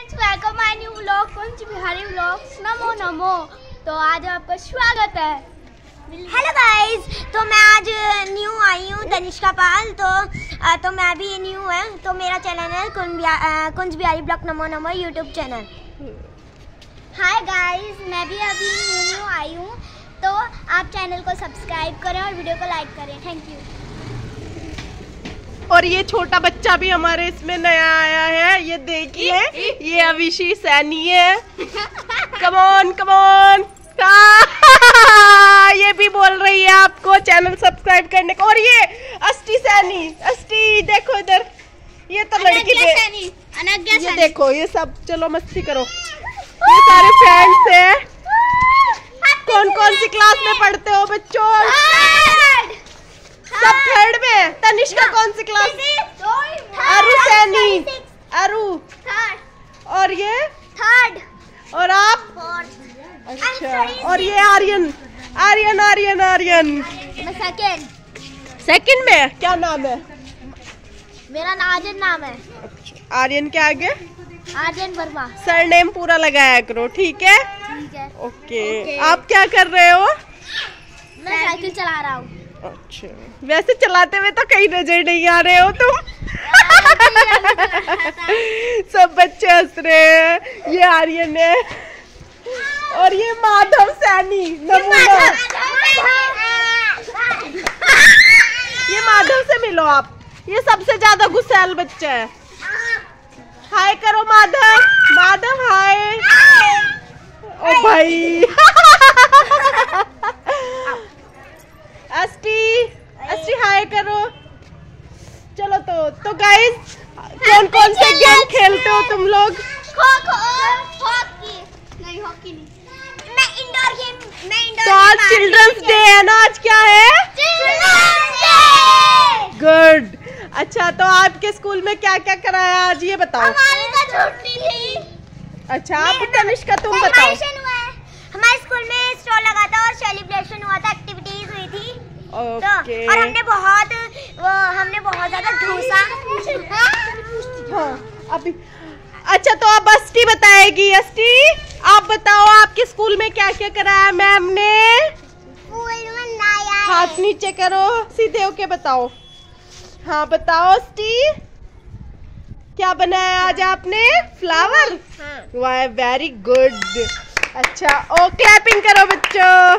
Friends welcome my new vlog Kunj Bihari vlogs नमो नमो तो आज आपका स्वागत है। हेलो गाइस तो मैं आज न्यू आई हूँ तनिष्का पाल। तो तो मैं भी न्यू है। तो मेरा चैनल है Kunj Bihari blog Namo Namo YouTube channel hi guys मैं भी अभी न्यू आई हूँ। तो आप चैनल को सब्सक्राइब करें और वीडियो को लाइक करें। थैंक यू और ये छोटा बच्चा भी हमारे इसमें नया आया है ये देखिए ये अविशी सैनी है। कमोन कमॉन ये भी बोल रही है आपको चैनल सब्सक्राइब करने को। और ये अष्टी सैनी अष्टी देखो इधर। ये तो लड़की दे ये देखो ये सब चलो मस्ती करो। ये सारे फ्रेंड्स हैं। कौन कौन सी क्लास में पढ़ते हो बच्चों? सब थर्ड में तनिष्का कौन सी क्लास अरु सैनी। अरु। और ये? थर्ड और आप? अच्छा। और ये आर्यन। आर्यन आर्यन आर्यन। सेकंड सेकंड में क्या नाम है? मेरा आर्यन नाम है। आर्यन के आगे? आर्यन वर्मा। सरनेम पूरा लगाया करो ठीक है? ठीक है। ओके। आप क्या कर रहे हो? मैं साइकिल चला रहा हूँ। अच्छा। वैसे चलाते हुए तो कहीं नज़र नहीं आ रहे हो तुम। सब बच्चे हंस रहे हैं। ये आर्यन है। और ये माधव सैनी नमूना। ये माधव से मिलो आप। ये सबसे ज़्यादा गुस्सैल बच्चा है। हाय करो माधव। माधव हाय। ओ भाई। अस्टी अस्टी हाय करो। चलो तो तो गाइस कौन कौन से गेम खेलते हो तुम लोग? खो खो हॉकी। नहीं हॉकी नहीं। मैं इंडोर गेम मैं इंडोर तो आज चिल्ड्रंस डे है। ना? आज क्या है? गुड अच्छा तो आपके स्कूल में क्या क्या कराया आज? ये बताओ। हमारी तो छुट्टी थी। अच्छा आप तनिष्का तुम बताओ। हमारे स्कूल में स्टॉल लगा था और सेलिब्रेशन हुआ था एक्टिविटीज़ हुई थी। तो और हमने बहुत वो हमने बहुत ज़्यादा डोसा हाँ अभी। अच्छा तो अब अस्टी बताएगी। अस्टी आप बताओ आपके स्कूल में क्या क्या कराया मैम ने? हाथ नीचे करो सीधे होके बताओ। हाँ बताओ अस्टी। क्या बनाया आज आपने? फ्लावर? वाह वेरी गुड अच्छा ओ क्लैपिंग करो बच्चों।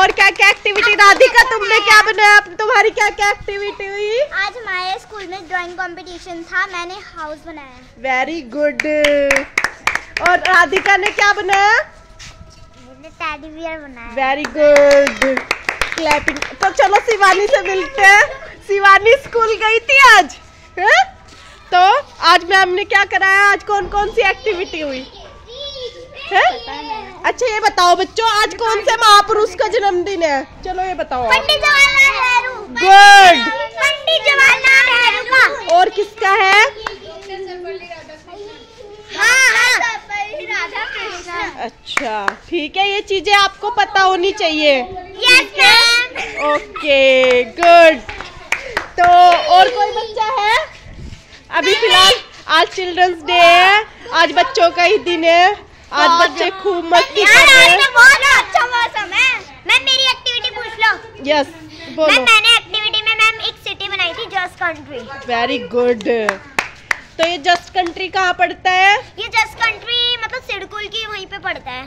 और क्या क्या एक्टिविटी राधिका तुमने क्या बनाया? तुम्हारी क्या क्या एक्टिविटी हुई? आज हमारे स्कूल में ड्राइंग कंपटीशन था मैंने हाउस बनाया। वेरी गुड और राधिका ने क्या बनाया? टेडी बियर बनाया। वेरी गुड क्लैपिंग तो चलो शिवानी से मिलते हैं। शिवानी स्कूल गई थी आज है? तो आज मैम ने क्या कराया? आज कौन कौन सी एक्टिविटी हुई? है? अच्छा ये बताओ बच्चों आज कौन से महापुरुष का जन्मदिन है? चलो ये बताओ पंडित जवाहरलाल नेहरू। गुड! पंडित जवाहरलाल नेहरू का। और किसका है? हाँ हाँ। राधा कृष्ण अच्छा ठीक है ये चीज़ें आपको पता होनी चाहिए। Yes okay good. तो और कोई बच्चा है? अभी फ़िलहाल आज चिल्ड्रंस डे है आज बच्चों का ही दिन है। आज बच्चे खूब मस्ती कर रहे हैं। तो बहुत अच्छा मौसम है। मैम मेरी एक्टिविटी पूछ लो। यस मैम बोलो मैंने एक्टिविटी में मैम एक सिटी बनाई थी जस्ट कंट्री वेरी गुड तो ये जस्ट कंट्री कहाँ पड़ता है? ये जस्ट कंट्री मतलब सिडकुल की वहीं पे पड़ता है।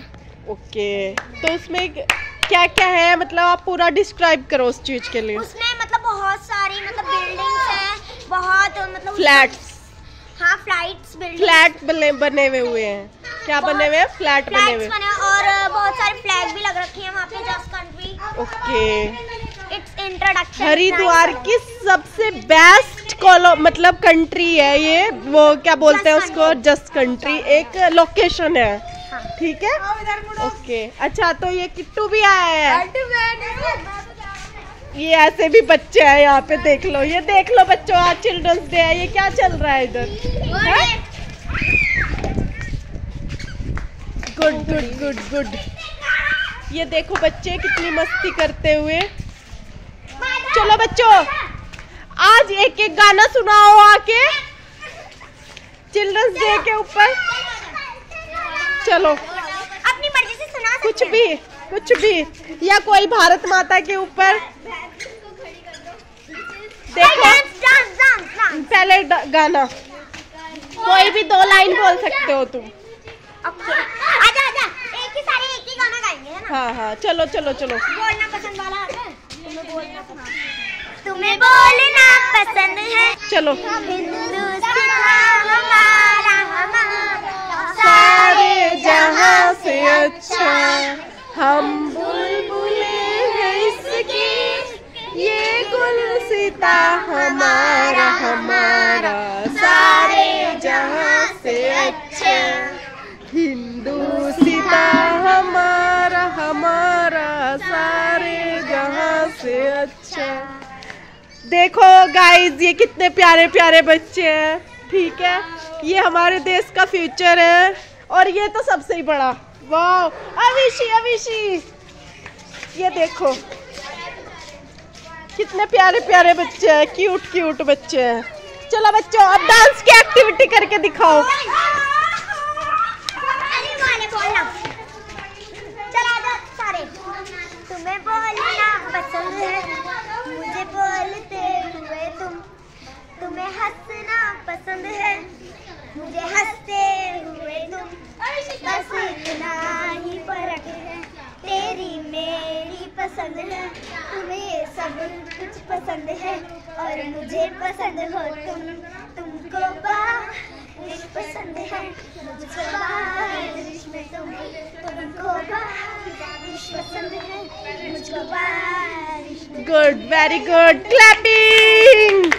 ओके तो उसमें क्या क्या है? मतलब आप पूरा डिस्क्राइब करो उस चीज़ के लिए। उसमें मतलब बहुत सारी मतलब बिल्डिंग्स हैं बहुत मतलब फ्लैट्स हाँ फ्लाइट्स बिल्डिंग फ्लैट बने बने हुए हुए हैं। क्या बने हुए फ्लैट बने हुए और बहुत सारे फ्लैग भी लग रखे हैं वहाँ पे just country okay. It's introduction Haridwar की सबसे बेस्ट कॉलो मतलब कंट्री है ये। वो क्या बोलते हैं उसको? जस्ट कंट्री एक लोकेशन है। हाँ। ठीक है? ओके। अच्छा तो ये किट्टू भी आया है। ये ऐसे भी बच्चे हैं यहाँ पे देख लो। ये देख लो बच्चों आज चिल्ड्रंस डे है। ये क्या चल रहा है इधर? गुड गुड गुड गुड ये देखो बच्चे कितनी मस्ती करते हुए। चलो बच्चों आज एक एक गाना सुनाओ आके। चिल्ड्रंस डे के ऊपर। चलो। अपनी मर्ज़ी से सुना सकते कुछ भी कुछ भी या कोई भारत माता के ऊपर। देखो। पहले गाना। कोई भी दो लाइन बोल सकते हो तुम ओके आजा आजा एक ही सारे एक ही गाना गाएँगे है हाँ चलो चलो चलो। बोलना पसंद वाला तुम्हें बोलना पसंद। तुम्हें बोलना पसंद है। चलो। हमारा सारे जहाँ से अच्छा हम बुलबुले हैं इसकी। ये गुलसिता हमारा हमारा। अच्छा। देखो गाइस ये कितने प्यारे प्यारे बच्चे हैं। ठीक है? ये हमारे देश का फ्यूचर है। और ये तो सबसे ही बड़ा। वाह अविशी अविशी। ये देखो। कितने प्यारे प्यारे बच्चे हैं। क्यूट क्यूट बच्चे हैं। चलो बच्चों अब डांस की एक्टिविटी करके दिखाओ अरे वाले बोलना चल आजा सारे तुम्हें बोलना पसंद है मुझे बोलते हुए तुम तुम्हें हंसना पसंद है मुझे हँसते हुए तुम बस इतना ही फ़र्क है तेरी मेरी पसंद है तुम्हें सब कुछ पसंद है और मुझे पसंद हो तुम, तुमको बारिश पसंद है। मुझको बारिश में तुम, तुमको बारिश पसंद है। मुझको बारिश गुड वेरी गुड क्लैपिंग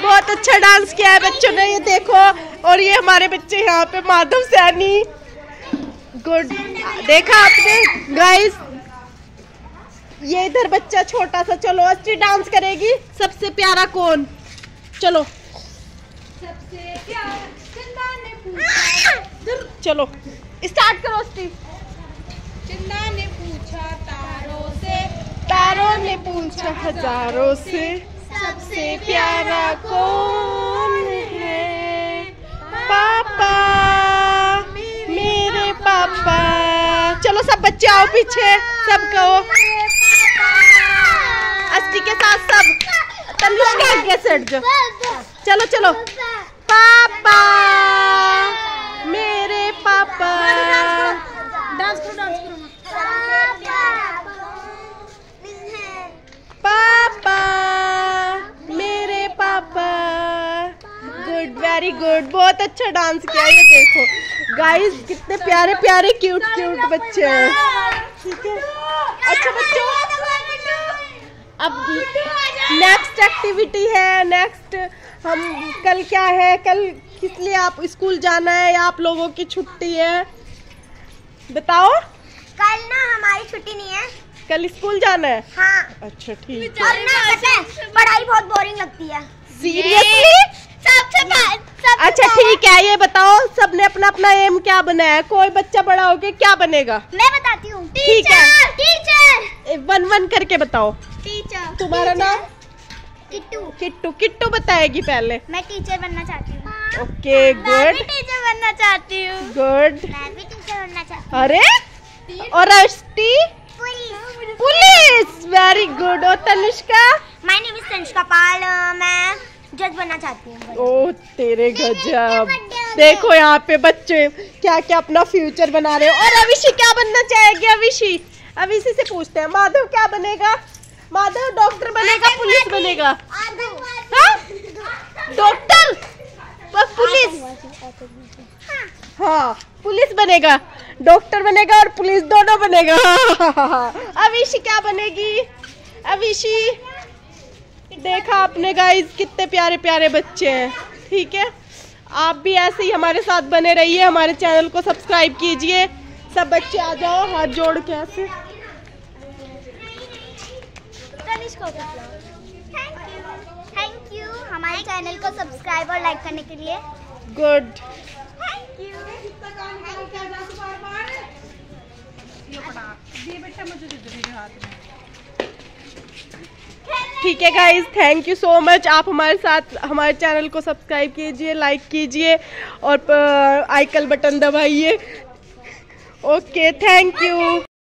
बहुत अच्छा डांस किया है बच्चों ने, ये देखो। और ये हमारे बच्चे यहाँ पे, माधव सैनी। गुड देखा आपने? गाइस ये इधर बच्चा छोटा सा चलो अस्टी डांस करेगी। सबसे प्यारा कौन? चलो। सबसे इधर चलो। स्टार्ट करो अस्टी चिंदा ने पूछा तारों से। तारों ने पूछा हज़ारों से। सबसे प्यारा कौन है? पापा मेरे पापा। चलो सब बच्चे आओ पीछे। सब कहो। अस्थि के साथ सब। तनुष्का आगे सेट जो। चलो चलो। पापा मेरे पापा। डांस करो डांस करो। पापा मेरे पापा। गुड वेरी गुड बहुत अच्छा डांस किया ये देखो। गाइस कितने प्यारे प्यारे क्यूट क्यूट बच्चे। हैं ठीक है? अच्छा बच्चों अब नेक्स्ट एक्टिविटी है नेक्स्ट हम कल क्या है? कल किस लिए आप स्कूल जाना है? या आप लोगों की छुट्टी है। बताओ। कल ना हमारी छुट्टी नहीं है। कल स्कूल जाना है? हाँ। अच्छा ठीक है और ना पता है पढ़ाई बहुत बोरिंग लगती है। सीरियसली सबसे अच्छा ठीक है ये बताओ सबने अपना अपना एम क्या बनाया है? कोई बच्चा बड़ा होके क्या बनेगा? मैं बताती हूँ। ठीक है। टीचर वन वन करके बताओ। टीचर तुम्हारा नाम? किट्टू. किट्टू. किट्टू बताएगी पहले। मैं टीचर बनना चाहती हूँ. ओके गुड टीचर बनना चाहती हूँ. गुड मैं भी टीचर बनना चाहती अरे? और अष्टी? पुलिस वेरी गुड और Tanushka? My name is Tanishka Pal. मैं जज बनना चाहती हूँ. ओ तेरे गजब. देखो यहाँ पे बच्चे क्या क्या अपना फ्यूचर बना रहे हो। और अविशी क्या बनना चाहेगी अविशी अविशी से पूछते हैं। माधव क्या बनेगा? माधव डॉक्टर बनेगा पुलिस बनेगा। हाँ? डॉक्टर? पुलिस। हाँ। पुलिस बनेगा डॉक्टर बनेगा और पुलिस दोनों बनेगा। अविशी क्या बनेगी? अविशी देखा आपने गाइस कितने प्यारे प्यारे बच्चे हैं ठीक है? आप भी ऐसे ही हमारे साथ बने रहिए हमारे चैनल को सब्सक्राइब कीजिए। सब बच्चे आ जाओ हाथ जोड़ के ऐसे। Tanishka thank you thank you हमारे चैनल को सब्सक्राइब और लाइक करने के लिए गुड थैंक यू ये बेटा मुझे दे दो मेरे हाथ में ठीक है guys thank you so much आप हमारे साथ हमारे चैनल को सब्सक्राइब कीजिए लाइक कीजिए और आइकल बटन दबाइए. Okay thank you